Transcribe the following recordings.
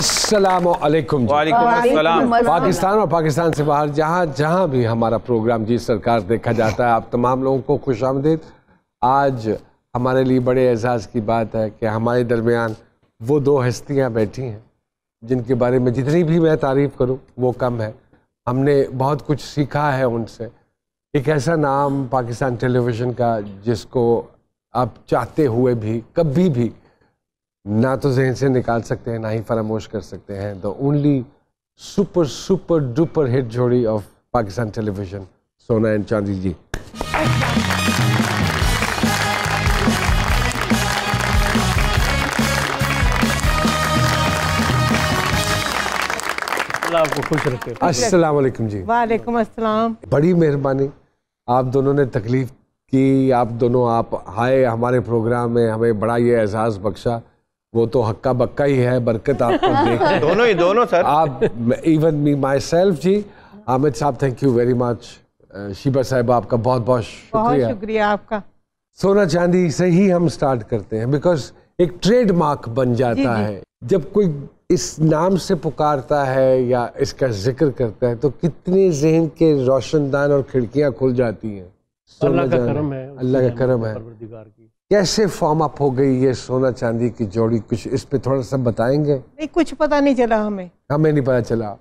अस्सलाम वालेकुम वालेकुम पाकिस्तान और पाकिस्तान से बाहर जहाँ जहाँ भी हमारा प्रोग्राम जी सरकार देखा जाता है आप तमाम लोगों को खुश आमदीद। आज हमारे लिए बड़े एजाज़ की बात है कि हमारे दरमियान वो दो हस्तियाँ बैठी हैं जिनके बारे में जितनी भी मैं तारीफ़ करूँ वो कम है। हमने बहुत कुछ सीखा है उनसे। एक ऐसा नाम पाकिस्तान टेलीविज़न का जिसको आप चाहते हुए भी कभी भी ना तो जहन से निकाल सकते हैं ना ही फरामोश कर सकते हैं। The only super super duper hit जोड़ी of Pakistan television Sona and Chandi ji. आपको खुश रखे। अस्सलाम वालेकुम जी। वालेकुम अस्सलाम। बड़ी मेहरबानी। आप दोनों ने तकलीफ़ की आप दोनों आप आए हमारे प्रोग्राम में हमें बड़ा ये एहसास बख्शा। वो तो हक्का बक्का ही है बरकत आपको देख दोनों ही दोनों सर। आप even me myself ji Amid साहब thank you very much Shiba साहिबा आपका बहुत बहुत शुक्रिया बहुत शुक्रिया। आपका। सोना चांदी से ही हम स्टार्ट करते हैं बिकॉज़ एक ट्रेडमार्क बन जाता जी, जी। है। जब कोई इस नाम से पुकारता है या इसका ज़िक्र करता है तो कितने जहन के रोशनदान और खिड़कियाँ खुल जाती हैं। सोना अल्लाह का चांदी- करम है अल्लाह का करम है। कैसे फॉर्म अप हो गई ये सोना चांदी की जोड़ी? कुछ इस पे थोड़ा सा बताएँगे? नहीं कुछ पता नहीं चला हमें। हमें नहीं पता चला।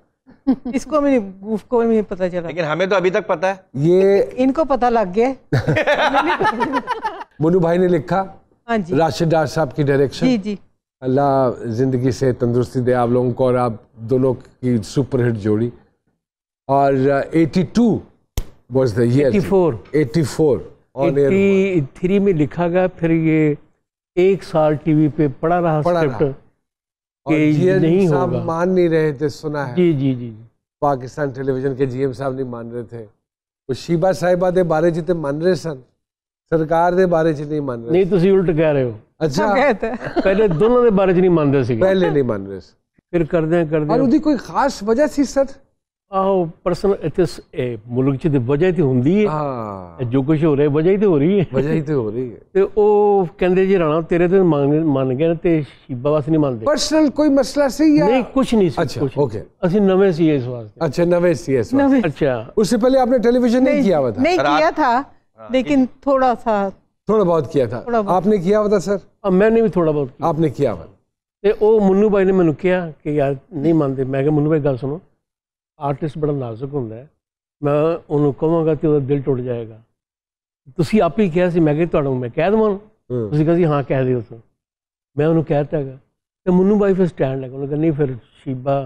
इसको भी नहीं भी नहीं पता चला। लेकिन हमें तो अभी तक पता है। ये इनको पता लग गया। मुन्नू भाई ने लिखा हाँ जी। राशिद डार साहब की डायरेक्शन जी जी। अल्लाह ज़िंदगी से तंदुरुस्ती दे आप लोगों को और आप दोनों की सुपरहिट जोड़ी। और eighty two was the year 84 eighty four on air eighty three में लिखा गया फिर ये एक साल टीवी पे पड़ा रहा पड़ा स्क्रिप्ट रहा। और कि जीएम नहीं साहब होगा मान नहीं रहे थे सुना है जी जी जी पाकिस्तान टेलीविजन के जीएम साहब नहीं मान रहे थे वो शीबा साहिबा ਦੇ ਬਾਰੇ ਚ ਤੇ ਮੰਨ ਰਹੇ ਸਨ ਸਰਕਾਰ ਦੇ ਬਾਰੇ ਚ ਨਹੀਂ ਮੰਨ ਰਹੇ नहीं ਤੁਸੀਂ उल्ट कह रहे हो ਅੱਛਾ सब कहते हैं पहले दोनों ਦੇ ਬਾਰੇ ਚ ਨਹੀਂ ਮੰਨਦੇ ਸੀਗੇ ਪਹਿਲੇ ਨਹੀਂ ਮੰਨ ਰਹੇ ਸੀ ਫਿਰ ਕਰਦੇ ਔਰ ਕਰਦੇ ਉਹਦੀ ਕੋਈ ਖਾਸ ਵਜ੍ਹਾ ਸੀ ਸਰ ਆਹੋ ਪਰਸਨ ਇੱਥੇ ਸ- ਇਹ ਮੁਲਕ ਚ ਤੇ ਵਜ੍ਹਾ ਤੇ ਹੁੰਦੀ ਹੈ ਹਾਂ ਜੋ ਕੁਝ ਹੋ ਰਿਹਾ ਵਜ੍ਹਾ ਹੀ ਤੇ ਹੋ ਰਹੀ ਹੈ ਵਜ੍ਹਾ ਹੀ ਤੇ ਹੋ ਰਹੀ ਹੈ ਤੇ ਉਹ ਕਹਿੰਦੇ ਜੀ ਰਾਣਾ ਤੇਰੇ ਤੇ ਮੰਨ ਮੰਨ ਗਏ ਨੇ ਤੇ ਸ਼ੀਬਾ ਵਾਸ ਨਹੀਂ ਮੰਨਦੇ ਪਰਸਨਲ ਕੋਈ ਮਸਲਾ ਸੀ ਜਾਂ ਨਹੀਂ ਕੁਝ ਨਹੀਂ ਸੀ अच्छा ਕੁਛ नहीं। ओके ਅਸੀਂ ਨਵੇਂ ਸੀ ਇਸ ਵਾਸਤੇ अच्छा नवे सी एस नवे- अच्छा उससे पहले आपने टेलीविजन नहीं, किया हुआ था नहीं किया था लेकिन थोड़ा सा थोड़ा बहुत किया था थोड़ा बहुत। आपने किया हुआ था सर अब मैंने भी थोड़ा बहुत किया आपने किया हुआ ਤੇ ਉਹ ਮੁੰਨੂ ਬਾਈ ਨੇ ਮੈਨੂੰ ਕਿਹਾ ਕਿ ਯਾਰ ਨਹੀਂ ਮੰਨਦੇ ਮੈਂ ਕਿਹਾ ਮੁੰਨੂ ਬਾਈ ਗੱਲ ਸੁਣੋ ਆਰਟਿਸਟ ਬੜਾ ਨਾਜ਼ੁਕ ਹੁੰਦਾ ਹੈ ਮੈਂ ਉਹਨੂੰ ਕਹਾਂਗਾ ਤੇ ਉਹਦਾ ਦਿਲ ਟੁੱਟ ਜਾਏਗਾ ਤੁਸੀਂ ਆਪ ਹੀ ਕਿਹਾ ਸੀ ਮੈਂ ਕਿਹਾ ਤੁਹਾਨੂੰ ਮੈਂ ਕਹਿ ਦੇਵਾਂ ਉਹਨੂੰ? हम्म, ਤੁਸੀਂ ਕਹਿੰਦੇ ਹਾਂ ਕਹਿ ਦਿਓ ਤੁਸੀਂ ਮੈਂ ਉਹਨੂੰ ਕਹਿ ਦਿੱਤਾ ਹੈਗਾ ਤੇ ਮੁੰਨੂ ਬਾਈ ਫਿਰ ਸਟੈਂਡ ਲੱਗਾ ਉਹਨੇ ਕਹਿੰਦਾ ਨਹੀਂ ਫਿਰ ਸ਼ੀਬਾ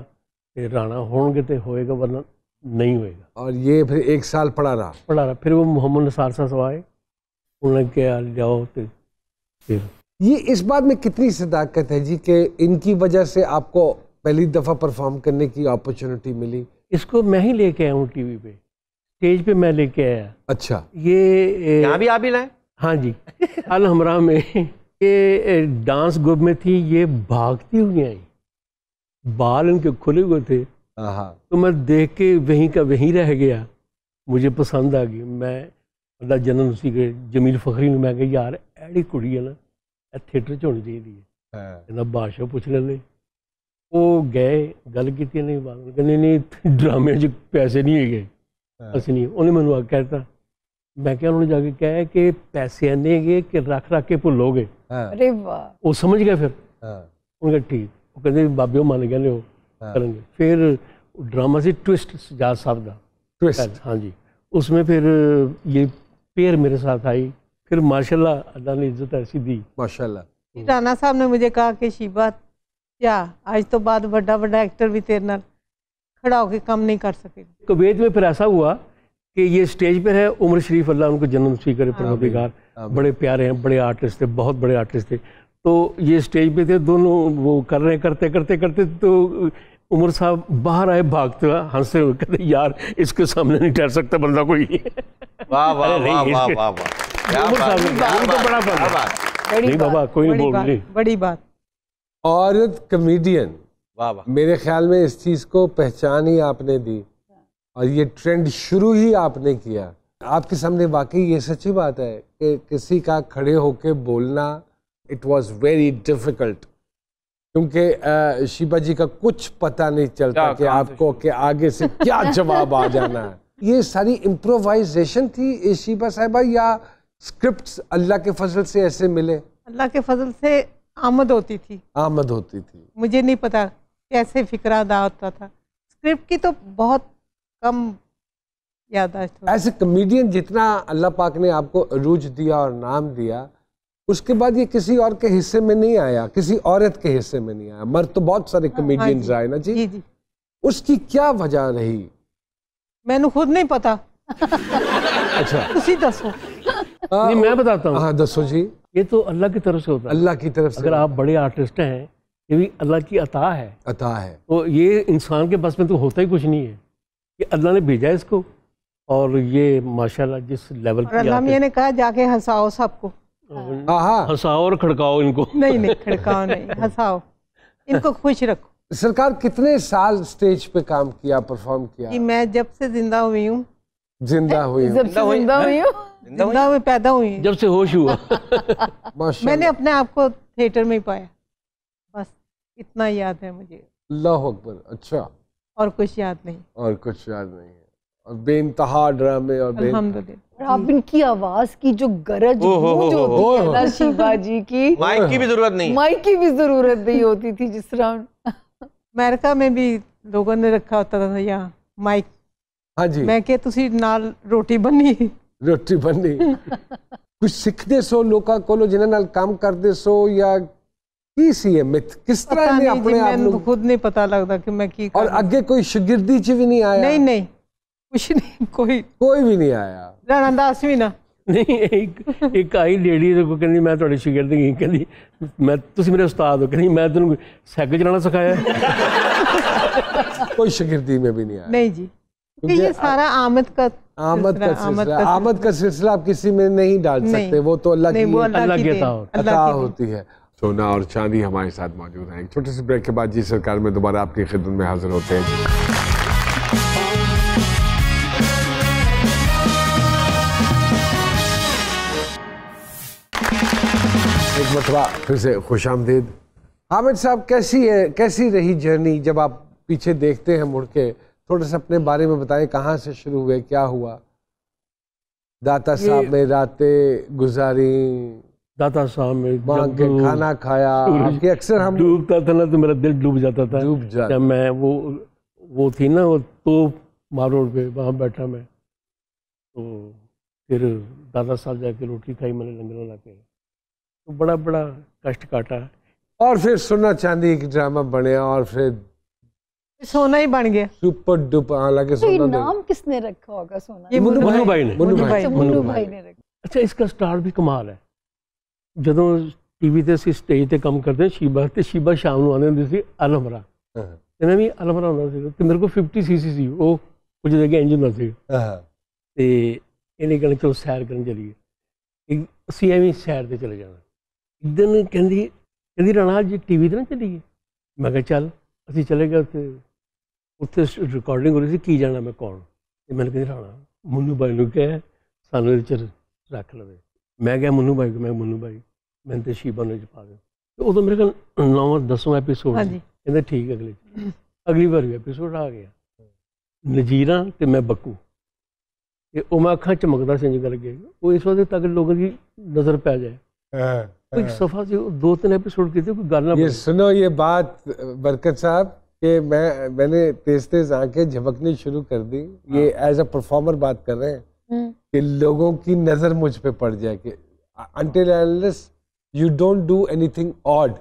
ਤੇ ਰਾਣਾ ਹੋਣਗੇ ਤੇ ਹੋਏਗਾ ਵਰਨਾ ਨਹੀਂ ਹੋਏਗਾ और ये फिर एक साल पड़ा रहा ਪੜਾ ਰਹਾ ਫਿਰ ਉਹ ਮੁਹੰਮਦ ਨਸਾਰ ਸਾਹਿਬ ਆਏ ਉਹਨਾਂ ਨੇ ਕਿਹਾ ਜਾਓ ਤੇ ਫਿਰ ये इस बात में कितनी सदाकत है जी कि इनकी वजह से आपको पहली दफा परफॉर्म करने की अपॉर्चुनिटी मिली इसको मैं ही लेके आया हूँ टीवी पे। स्टेज पे मैं लेके आया। अच्छा। ये यहाँ भी आप ही लाए? हाँ जी। अल हमरा में ये डांस ग्रुप में थी ये भागती हुई आई। बाल उनके खुले हुए थे। हाँ, हाँ। तो मैं देख के वहीं का वहीं रह गया। मुझे पसंद आ गई। मैं मतलब जन्म उसी के जमील फखरी मैं यार ऐडी कुड़ी है ना थिएटर च होनी चाहिए हाँ। बादशाह पुछ लें ਉਹ ਗਏ ਗੱਲ ਕੀਤੀ ਨਹੀਂ ਬਾਤ ਕਹਿੰਦੇ ਨਹੀਂ ਡਰਾਮੇ 'ਚ ਪੈਸੇ ਨਹੀਂ ਹੈਗੇ ਅਸੀਂ ਨਹੀਂ ਉਹਨੇ ਮੈਨੂੰ ਆ ਕਹਿਤਾ ਮੈਂ ਕਿਹਾ ਉਹਨੂੰ ਜਾ ਕੇ ਕਹਿ ਕਿ ਪੈਸੇ ਇੰਨੇ ਹੈਗੇ ਕਿ ਰੱਖ ਰੱਖ ਕੇ ਭੁੱਲੋਗੇ हाँ, अरे वाह ਉਹ ਸਮਝ ਗਿਆ ਫਿਰ हाँ, ਉਹਨੇ ਕਿਹਾ ਠੀਕ ਉਹ ਕਹਿੰਦੇ ਵੀ ਬਾਬੇ ਉਹ ਮੰਨ ਗਏ ਨੇ ਉਹ हाँ। करेंगे फिर ड्रामा से ट्विस्ट सजाद साहब का ट्विस्ट हाँ जी उसमें फिर ये पेयर मेरे साथ आई फिर माशाल्लाह अल्लाह ने इज्जत ऐसी दी माशाल्लाह राणा साहब ने मुझे कहा कि शीबा क्या आज तो बाद बड़ा बड़ा एक्टर भी तेरे नाल खड़ा होके काम नहीं कर सकेगा कुवैत में फिर ऐसा हुआ कि ये स्टेज पर है उमर शरीफ अल्लाह उनको जन्म नसीब करे परवरदिगार बड़े प्यारे हैं बड़े आर्टिस्ट थे बहुत बड़े आर्टिस्ट थे तो ये स्टेज पे थे दोनों वो कर रहे करते करते करते तो उमर साहब बाहर आए भागते हुए हँसते हुए कहते यार इसके सामने नहीं ठहर सकता बंदा कोई वाह वाह वाह वाह वाह उमर साहब है, बड़ा। बात नहीं बाबा, कोई नहीं बोल रही। बड़ी बात औरत कमेडियन वाह वाह। मेरे ख्याल में इस चीज़ को पहचान ही आपने दी और ये ट्रेंड शुरू ही आपने किया। आपके सामने वाकई ये सच्ची बात है कि किसी का खड़े होके बोलना इट वाज वेरी डिफ़िकल्ट क्योंकि शिबा जी का कुछ पता नहीं चलता कि आपको कि आगे से क्या जवाब आ जाना है। ये सारी इम्प्रोवाइजेशन थी ये शिबा साहिबा या स्क्रिप्ट्स अल्लाह के फजल से ऐसे मिले? अल्लाह के फजल से आमद होती थी। आमद होती थी। मुझे नहीं पता कैसे फ़िक्र अदा होता था। स्क्रिप्ट की तो बहुत कम यादाश्त ऐसे कमेडियन जितना अल्लाह पाक ने आपको अरूज दिया और नाम दिया उसके बाद ये किसी और के हिस्से में नहीं आया किसी औरत के हिस्से में नहीं आया। मर तो बहुत सारे कमेडियन हाँ, हाँ आए ना जी, जी, जी। उसकी क्या वजह रही? मैनू खुद नहीं पता। अच्छा। तुम दसो। नहीं मैं बताता हूँ। हाँ दसो जी। ये तो अल्लाह की तरफ़ से होता है। अल्लाह की तरफ़ से अगर आप बड़े आर्टिस्ट हैं ये भी अल्लाह की अता है। अता है। तो ये इंसान के बस में तो होता ही कुछ नहीं है। कि अल्लाह ने भेजा है इसको और ये माशाल्लाह जिस लेवल और अल्लाह मियाँ ने कहा जाके हंसाओ सबको। हाँ हाँ। हंसाओ और खड़काओ इनको। नहीं नहीं खड़काओ नहीं हंसाओ। इनको खुश रखो। सरकार कितने साल स्टेज पे काम किया परफॉर्म कि किया मैं जब से ज़िंदा हुई हूँ ज़िंदा हुई जब से ज़िंदा हुई हूँ? ज़िंदा हुई? पैदा हुई। जब से होश हुआ। मैंने अपने आप को थिएटर में ही पाया। बस इतना याद है मुझे। अल्लाह अकबर अच्छा। और कुछ याद नहीं। और कुछ याद नहीं है। और बेइंतहा ड्रामे और और आप इनकी आवाज़ की जो गरज हो हो हो हो। है शिवा जी की। माइक की भी ज़रूरत नहीं। माइक की भी ज़रूरत नहीं होती थी जिस राउंड। अमेरिका में भी लोगों ने रखा होता था यहाँ माइक ਹਾਂਜੀ। ਮੈਂ ਕਿ ਤੁਸੀਂ ਨਾਲ ਰੋਟੀ ਬੰਨੀ? ਰੋਟੀ ਬੰਨੀ। ਕੁਝ ਸਿੱਖਦੇ ਸੋ ਲੋਕਾਂ ਕੋਲੋਂ ਜਿਨ੍ਹਾਂ ਨਾਲ ਕੰਮ ਕਰਦੇ ਸੋ ਜਾਂ ਕੀ ਸੀ ਇਹ ਮਿਥ? ਕਿਸ ਤਰ੍ਹਾਂ ਇਹਨੇ ਆਪਣੇ ਆਪ ਨੂੰ ਖੁਦ ਨਹੀਂ ਪਤਾ ਲੱਗਦਾ ਕਿ ਮੈਂ ਕੀ ਔਰ ਅੱਗੇ ਕੋਈ ਸ਼ਾਗਿਰਦੀ ਚ ਵੀ ਨਹੀਂ ਆਇਆ? ਨਹੀਂ ਨਹੀਂ। ਕੁਛ ਨਹੀਂ ਕੋਈ ਕੋਈ ਵੀ ਨਹੀਂ ਆਇਆ। ਰਣਦਾਸ ਵੀ ਨਾ। ਨਹੀਂ ਇੱਕ ਇੱਕ ਆਈ ਲੇਡੀ ਦੇ ਕਹਿੰਦੀ ਮੈਂ ਤੁਹਾਡੇ ਸ਼ਾਗਿਰਦ ਨਹੀਂ। ਕਹਿੰਦੀ ਮੈਂ ਤੁਸੀਂ ਮੇਰੇ ਉਸਤਾਦ ਹੋ। ਕਹਿੰਦੀ ਮੈਂ ਤੈਨੂੰ ਸਾਈਕਲ ਚਲਾਉਣਾ ਸਿਖਾਇਆ ਕੋਈ ਸ਼ਾਗਿਰਦੀ ਮੈਂ ਵੀ ਨਹੀਂ ਆਇਆ। ਨਹੀਂ ਜੀ। क्योंकि ये सारा आमद का आमद का सिलसिला, आमद का सिलसिला। आप किसी में नहीं डाल सकते वो तो अल्लाह की अल्लाह अता होती अता अल्लाह की देन। होती है। सोना और चांदी हमारे साथ मौजूद है। एक छोटे से ब्रेक के बाद जी सरकार में दोबारा आपकी खिदमत में हाजिर होते हैं। एक मरतबा फिर से खुश आमदीद हामिद साहब कैसी है कैसी रही जर्नी जब आप पीछे देखते हैं मुड़ के? थोड़ा सा अपने बारे में बताएँ कहाँ से शुरू हुए क्या हुआ? दाता साहब में रातें गुजारी दाता साहब में के खाना खाया आपके अक्सर हम डूबता था ना तो मेरा दिल डूब जाता था। डूब जाता मैं वो वो थी ना वो तो मारोड़ पे वहाँ बैठा मैं। तो फिर दादा साहब जाके रोटी खाई मैंने लंगर ला के तो बड़ा बड़ा कष्ट काटा। और फिर सोना चांदी एक ड्रामा बने और फिर सोना ही बन गया सुपर डुपर हालांकि तो ये सोना नाम किसने रखा होगा सोना ये मुन्नू मुन्नू भाई ने मुन्नू भाई अच्छा, मुन्नू मुन्नू भाई भाई ने रखा ਅੱਛਾ ਇਸ ਦਾ ਸਟਾਰ ਵੀ ਕਮਾਲ ਹੈ ਜਦੋਂ ਟੀਵੀ ਤੇ ਅਸੀਂ ਸਟੇਜ ਤੇ ਕੰਮ ਕਰਦੇ ਸ਼ੀਬਾ ਤੇ ਸ਼ੀਬਾ ਸ਼ਾਮ ਨੂੰ ਆਉਂਦੇ ਹੁੰਦੇ ਸੀ ਅਲਮਰਾ हाँ, ਤੇ ਮੈਂ ਵੀ ਅਲਮਰਾ ਹੁੰਦਾ ਸੀ ਤੇ ਮੇਰੇ ਕੋਲ 50 ਸੀਸੀ ਸੀ ਉਹ ਕੁਝ ਜਗ੍ਹਾ ਇੰਜ ਹੁੰਦਾ ਸੀ हाँ, ਤੇ ਇਹਨੇ ਕਹਿੰਦੇ ਚਲੋ ਸੈਰ ਕਰਨ ਚਲੀਏ ਇੱਕ ਅਸੀਂ ਐਵੇਂ ਹੀ ਸੈਰ ਤੇ ਚਲੇ ਜਾਣਾ ਇੱਕ ਦਿਨ ਕਹਿੰਦੀ ਕਹਿੰਦੀ ਰਾਣਾ ਅੱਜ ਟੀਵੀ ਤੇ ਨਾ ਚੱਲੀਏ ਮੈਂ ਕਿਹਾ ਚੱਲ ਅਸੀਂ ਚਲੇ ਗਏ ਉੱਥੇ ਉੱਥੇ ਰਿਕਾਰਡਿੰਗ ਹੋ ਰਹੀ ਸੀ ਕੀ ਜਾਣਾ ਮੈਂ ਕੌਣ? ਤੇ ਮੈਨੂੰ ਕਹਿੰਦੇ ਰਾਣਾ ਮੁੰਨੂ ਬਾਈ ਨੂੰ ਕਹੇ ਸਾਨੂੰ ਇਹਦੇ ਚ ਰੱਖ ਲਵੇ। ਮੈਂ ਕਿਹਾ ਮੁੰਨੂ ਬਾਈ ਮੈਂ ਮੁੰਨੂ ਬਾਈ ਮੈਂ ਤੇ ਸ਼ੀਬਾ ਨੂੰ ਚ ਪਾ ਦਿਓ। ਤੇ ਉਦੋਂ ਮੇਰੇ ਕੋਲ 9ਵਾਂ 10ਵਾਂ ਐਪੀਸੋਡ ਹਾਂਜੀ। ਕਹਿੰਦੇ ਠੀਕ ਅਗਲੇ ਅਗਲੀ ਵਾਰ ਵੀ ਐਪੀਸੋਡ ਆ ਗਿਆ। ਨਜੀਰਾ ਤੇ ਮੈਂ ਬੱਕੂ। ਤੇ ਉਹ ਮੈਂ ਅੱਖਾਂ ਚਮਕਦਾ ਸਿੰਘ ਗੱਲ ਗਏ ਉਹ ਇਸ ਵਾਰ ਤੱਕ ਲੋਕਾਂ ਦੀ ਨਜ਼ਰ ਪੈ ਜਾਏ। ਹਾਂ ਇੱਕ ਸਫਾ ਸੀ ਦੋ ਤਿੰਨ ਐਪੀਸੋਡ ਕੀਤੇ ਕੋਈ ਗੱਲ ਨਾ ਇਹ ਸੁਣੋ ਇਹ ਬਾਤ ਬਰਕਤ ਸਾਹਿਬ कि मैं मैंने तेज तेज आँखें झपकनी शुरू कर दी। ये एज अ परफॉर्मर बात कर रहे हैं हम्म। कि लोगों की नज़र मुझ पे पड़ जाए कि until unless you don't do anything odd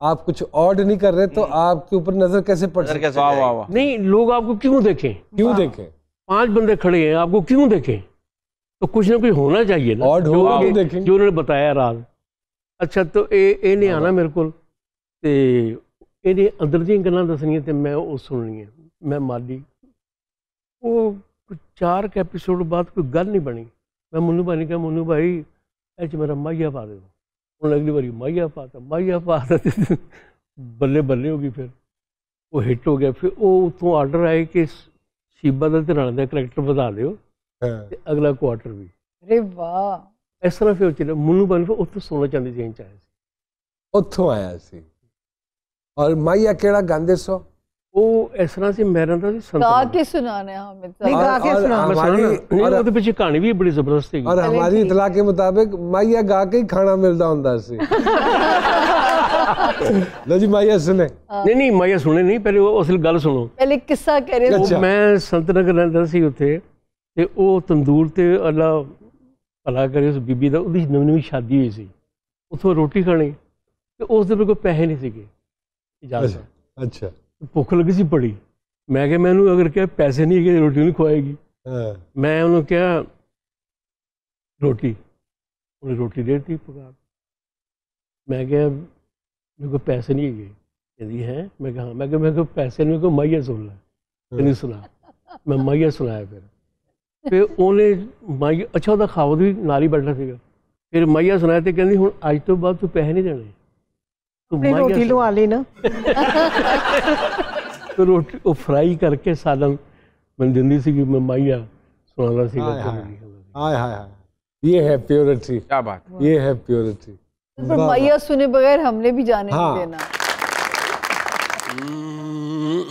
आप कुछ ऑड नहीं कर रहे तो आपके ऊपर नज़र कैसे पड़ सकती है? नहीं लोग आपको क्यों देखें? क्यों देखें? पाँच बंदे खड़े हैं आपको क्यों देखें? तो कुछ ना कुछ होना चाहिए ना। ऑड हो क्यों देखें? जो उन्होंने बताया राज अच्छा तो ए ए ने हाँ, आना हाँ। मेरे को। ਇਹਦੇ ਅੰਦਰ ਦੀਆਂ ਗੱਲਾਂ ਦੱਸਣੀਆਂ ਤੇ ਮੈਂ ਉਹ ਸੁਣਨੀਆਂ। ਮੈਂ ਮਾਲੀ। ਉਹ ਚਾਰ ਕ ਐਪੀਸੋਡ ਬਾਅਦ ਕੋਈ ਗੱਲ ਨਹੀਂ ਬਣੀ। ਮੈਂ ਮੁੰਨੂ ਭਾਈ ਨੇ ਕਿਹਾ ਮੁੰਨੂ ਭਾਈ ਇਹ ਚ ਮੇਰਾ ਮਾਇਆ ਪਾ ਦੇ ਹੁਣ ਅਗਲੀ ਵਾਰੀ ਮਾਇਆ ਪਾਤਾ ਮਾਇਆ ਪਾਤਾ ਬੱਲੇ ਬੱਲੇ ਹੋ ਗਈ ਫਿਰ। ਉਹ ਹਿੱਟ ਹੋ ਗਿਆ। ਫਿਰ ਉਹ ਉਤੋਂ ਆਰਡਰ ਆਏ ਕਿ ਸ਼ੀਬਾ ਦਾ ਤੇ ਰਾਣਾ ਦਾ ਕੈਰੈਕਟਰ ਵਧਾ ਲਿਓ ਤੇ ਅਗਲਾ ਕੁਆਟਰ ਵੀ। ਅਰੇ ਵਾਹ। ਇਸ ਤਰ੍ਹਾਂ ਫਿਰ ਚੱਲਿਆ। ਮੁੰਨੂ ਬਨ ਫਿਰ ਉੱਥੋਂ 16 ਚਾਂਦੀ ਚੇਂਜ ਸੀ। ਉੱਥੋਂ ਆਇਆ ਸੀ। और माइया केड़ा गांदे सो ਉਹ ਇਸ ਤਰ੍ਹਾਂ ਸੀ ਮੈਂ ਰਹਿੰਦਾ ਸੀ ਸੰਤ गा ਨਗਰ। के सुनाने हामिद नहीं, साहब गा के और सुना। ਮੈਂ हमारी ਸੁਣਾਉਣਾ। ਨਹੀਂ और, ਉਹਦੇ ਪਿੱਛੇ ਕਹਾਣੀ ਵੀ ਬੜੀ ਜ਼ਬਰਦਸਤ ਸੀਗੀ और हमारी ठीक। इतला के मुताबिक माइया गा के ही खाना मिलता ਹੁੰਦਾ ਸੀ लो जी माइया सुने ਨਹੀਂ ਨਹੀਂ ਮੈਂ ਇਹ ਸੁਣੇ ਨਹੀਂ ਪਹਿਲੇ ਉਹ ਅਸਲ ਗੱਲ ਸੁਣੋ पहले किस्सा कह रहे थे अच्छा। ਉਹ ਮੈਂ ਸੰਤ ਨਗਰ ਰਹਿੰਦਾ ਸੀ ਉੱਥੇ ਤੇ ਉਹ ਤੰਦੂਰ ਤੇ ਅੱਲਾ ਭਲਾ ਕਰੇ ਉਸ ਬੀਬੀ ਦਾ ਉਹਦੀ ਨਵੀਂ ਨਵੀਂ ਸ਼ਾਦੀ ਹੋਈ ਸੀ ਉੱਥੋਂ ਰੋਟੀ ਖਾਣੀ ਤੇ ਉਸ ਦੇ ਕੋਲ ਪੈਸੇ ਨਹੀਂ ਸੀਗੇ ਇਜਾਜ਼ਤ अच्छा ਭੁੱਖ ਲੱਗੀ ਸੀ ਬੜੀ ਮੈਂ ਕਿਹਾ ਮੈਨੂੰ ਅਗਰ ਕਿਹਾ ਪੈਸੇ ਨਹੀਂ ਹੈਗੇ ਰੋਟੀ ਨਹੀਂ ਖਵਾਏਗੀ हाँ, ਮੈਂ ਉਹਨੂੰ ਕਿਹਾ ਰੋਟੀ ਉਹਨੇ ਰੋਟੀ ਦੇ ਦਿੱਤੀ ਪਕਾ ਕੇ। ਮੈਂ ਕਿਹਾ ਮੇਰੇ ਕੋਲ ਪੈਸੇ ਨਹੀਂ ਹੈਗੇ ਕਹਿੰਦੀ ਹੈ ਮੈਂ ਕਿਹਾ ਹਾਂ ਮੈਂ ਕਿਹਾ ਮੇਰੇ ਕੋਲ ਪੈਸੇ ਨਹੀਂ ਕੋਈ ਮਾਈਆ ਸੁਣ ਲੈ ਕਹਿੰਦੀ ਸੁਣਾ ਮੈਂ ਮਾਈਆ ਸੁਣਾਇਆ ਫਿਰ ਫਿਰ ਉਹਨੇ ਮਾਈਆ ਅੱਛਾ ਉਹਦਾ ਖਾਵਦ ਵੀ ਨਾਲ ਹੀ ਬੈਠਾ ਸੀਗਾ ਫਿਰ ਮਾਈਆ ਸੁਣਾਇਆ ਤੇ ਕਹਿੰਦੀ ਹੁਣ ਅੱਜ ਤੋਂ ਬਾਅਦ ਤੂੰ ਪੈਸੇ ਨਹੀਂ ਦੇਣੇ तो रोटी लो तो आले ना। तो रोटी को फ्राई करके सालन मैं दिंदी सी की मैया सुहाना सी हाय हाय। हाय हाय ये है प्योरिटी क्या बात ये है प्योरिटी पर मैया सुने बगैर हमने भी जाने हाँ। देना। हम्म,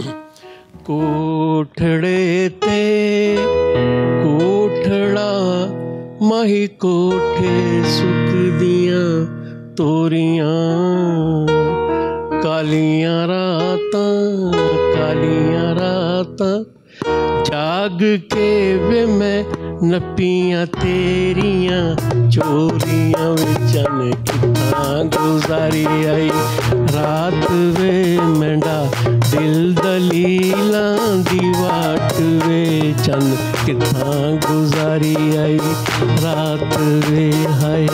कोठड़े ते कोठड़ा माही कोठे सुख दिया। ਤੋਰੀਆਂ ਕਾਲੀਆਂ ਰਾਤਾਂ ਕਾਲੀਆਂ ਰਾਤਾਂ ਜਾਗ ਕੇ ਵੇ ਮੈਂ ਨੱਪੀਆਂ ਤੇਰੀਆਂ ਚੋਰੀਆਂ ਵਿੱਚ ਨੇ ਕਿੱਥਾਂ ਗੁਜ਼ਾਰੀ ਆਈ ਰਾਤ ਵੇ ਮੈਂਡਾ दिल दलीला दीवाट वे चन कितना गुजारी आई रात वे हाय,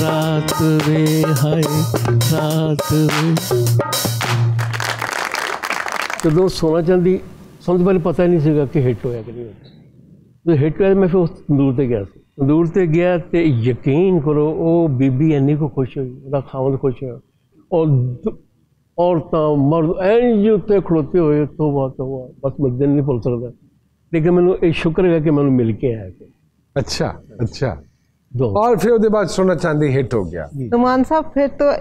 रात वे हाय, रात वे। तो दोस्त, सोना चांदी समझ पहले पता ही नहीं सीगा कि हिट होया कि नहीं होया। तो हिट होया तो मैं फिर उस तंदूर से गया तंदूर से गया तो यकीन करो वो बीबी इन्नी को खुश हुई उसका खावन खुश हो और ਔਰਤਾਂ ਮਰਦ ਇੰਜ ਉੱਤੇ ਖੜੋਤੇ ਹੋਏ ਤੋਬਾ ਤੋਬਾ ਬਸ ਮੈਂ ਦਿਨ ਨਹੀਂ ਭੁੱਲ ਸਕਦਾ ਲੇਕਿਨ ਮੈਨੂੰ ਇਹ ਸ਼ੁਕਰ ਹੈ ਕਿ ਮੈਨੂੰ ਮਿਲ ਕੇ ਆਇਆ ਕਿ अच्छा अच्छा ਦੋ और फिर ਉਹਦੇ ਬਾਅਦ ਸੋਨਾ ਚਾਂਦੀ ਹਿੱਟ ਹੋ ਗਿਆ ਨੁਮਾਨ ਸਾਹਿਬ ਫਿਰ ਤੋਂ